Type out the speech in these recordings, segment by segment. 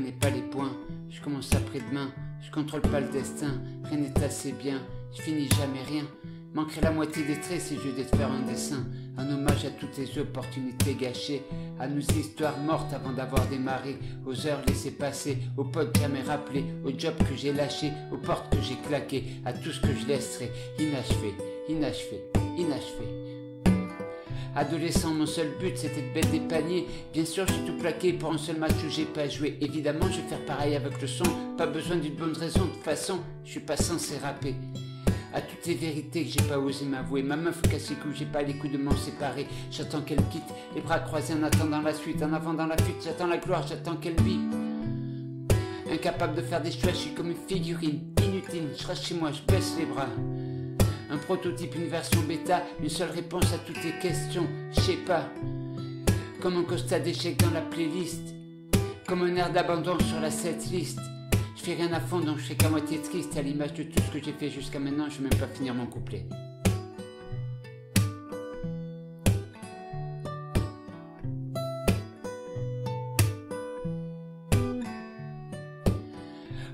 pas les points. Je commence après-demain, je contrôle pas le destin. Rien n'est assez bien, je finis jamais rien. Manquerait la moitié des traits si je devais faire un dessin. Un hommage à toutes les opportunités gâchées, à nos histoires mortes avant d'avoir démarré, aux heures laissées passer, aux potes jamais rappelés, aux jobs que j'ai lâchés, aux portes que j'ai claquées, à tout ce que je laisserai inachevé, inachevé, inachevé. Adolescent, mon seul but c'était de bête des paniers. Bien sûr, j'ai tout plaqué pour un seul match où j'ai pas joué. Évidemment, je vais faire pareil avec le son. Pas besoin d'une bonne raison, de toute façon, je suis pas censé rapper à toutes les vérités que j'ai pas osé m'avouer. Ma meuf casse les couilles, j'ai pas les coups de m'en séparer. J'attends qu'elle quitte, les bras croisés en attendant la suite, en avant dans la fuite. J'attends la gloire, j'attends qu'elle vit. Incapable de faire des choix, je suis comme une figurine inutile. Je reste chez moi, je baisse les bras. Un prototype, une version bêta, une seule réponse à toutes tes questions. Je sais pas. Comme un constat d'échec dans la playlist. Comme un air d'abandon sur la setlist. Je fais rien à fond donc je fais qu'à moitié triste à l'image de tout ce que j'ai fait jusqu'à maintenant, je vais même pas finir mon couplet.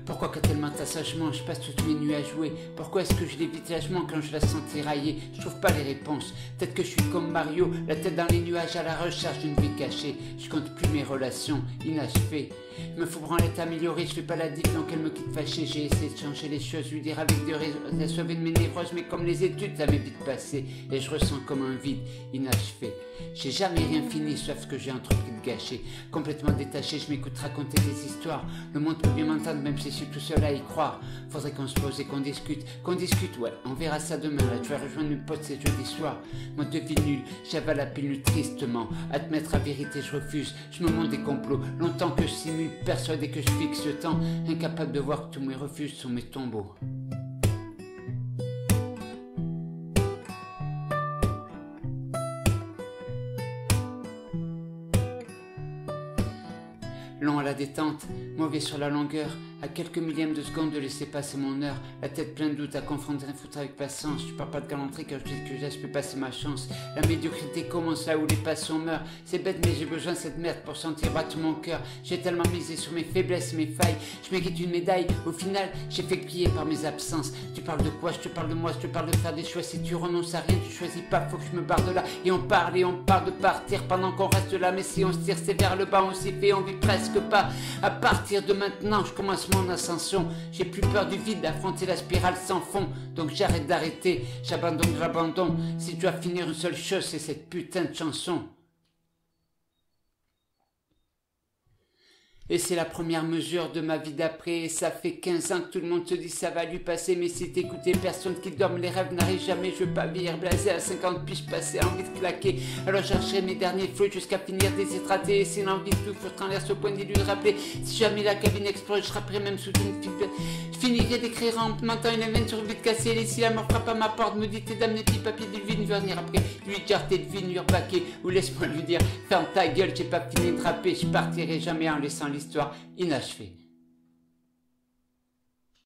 Pourquoi quand elle sagement, je passe toutes mes nuits à jouer Pourquoi est-ce que je l'évite lâchement quand je la sens tirailler? Je trouve pas les réponses. Peut-être que je suis comme Mario, la tête dans les nuages à la recherche d'une vie cachée. Je compte plus mes relations inachevées. Je me faut branler amélioré, je fais pas la diff donc elle me quitte fâchée. J'ai essayé de changer les choses, lui dire avec de raisons, la sauver de mes névroses, mais comme les études, ça m'est vite passé. Et je ressens comme un vide inachevé. J'ai jamais rien fini sauf que j'ai entrepris de gâcher. Complètement détaché, je m'écoute raconter des histoires. Le monde peut bien m'entendre même si suis tout à y croire. Faudrait qu'on se pose et qu'on discute. Qu'on discute, ouais, on verra ça demain. Là, tu vas rejoindre une pote c'est jeudi soir. Moi, vie nul, j'avale la pilule tristement. Admettre la vérité, je refuse. Je me montre des complots. Longtemps que je simule, persuadé que je fixe le temps. Incapable de voir que tous mes refuges sont mes tombeaux. Long à la détente, mauvais sur la longueur, à quelques millièmes de seconde de laisser passer mon heure, la tête pleine de doute à confronter un foutre avec patience. Je parle pas de galanterie car je dis que je peux passer ma chance. La médiocrité commence là où les passions meurent. C'est bête mais j'ai besoin de cette merde pour sentir battre mon cœur. J'ai tellement misé sur mes faiblesses, mes failles. Je mérite une médaille. Au final, j'ai fait plier par mes absences. Tu parles de quoi? Je te parle de moi. Je te parle de faire des choix. Si tu renonces à rien, tu choisis pas. Faut que je me barre de là. Et on parle et on parle de partir pendant qu'on reste là. Mais si on se tire, c'est vers le bas. On s'y fait, on vit presque pas. À partir de maintenant, je commence mon ascension. J'ai plus peur du vide, d'affronter la spirale sans fond. Donc j'arrête d'arrêter, j'abandonne, j'abandonne. Si tu dois finir une seule chose, c'est cette putain de chanson. Et c'est la première mesure de ma vie d'après. Ça fait 15 ans que tout le monde te dit ça va lui passer. Mais si t'écoutais personne qui dorme, les rêves n'arrivent jamais. Je veux pas vieillir blasé à 50 piges passé, envie de claquer. Alors j'archerai mes derniers feux jusqu'à finir déshydraté. Et si l'envie de tout foutre en l'air point de lui rappeler. Si jamais la cabine explose, je rapperai même sous une fibre. Je finirai d'écrire en mentant une veine sur le vide cassé. Et si la mort frappe à ma porte, me dit tes damnés petits papiers de vie, venir après. Lui dire tes devines, lui repaquer. Ou laisse-moi lui dire, ferme ta gueule, j'ai pas fini de rapper. Je partirai jamais en laissant histoire inachevée.